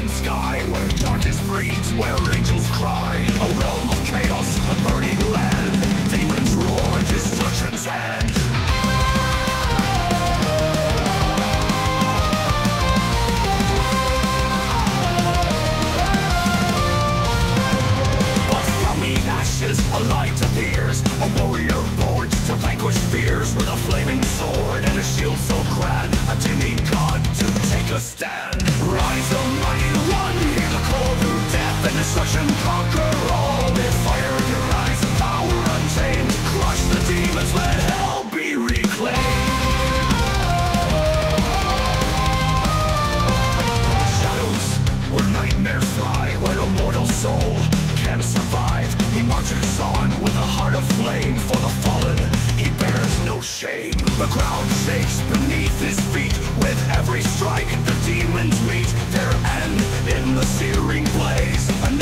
open sky Where darkness breeds, where angels cry. A realm of chaos, a burning land. Demons roar, destruction's end. But from the ashes, a light appears. A warrior born to vanquish fears. With a flaming rage beneath his feet. With every strike the demons meet. Their end in the searing blaze.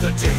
the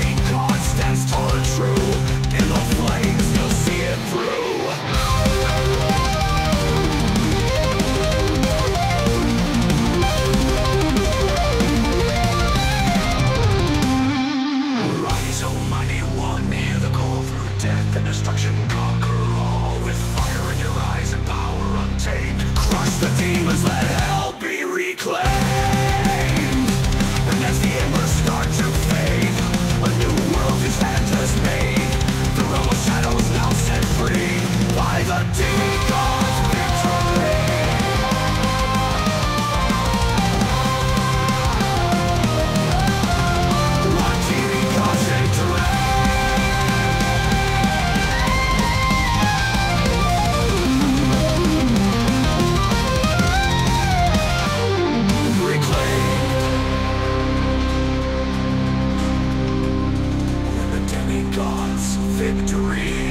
victory.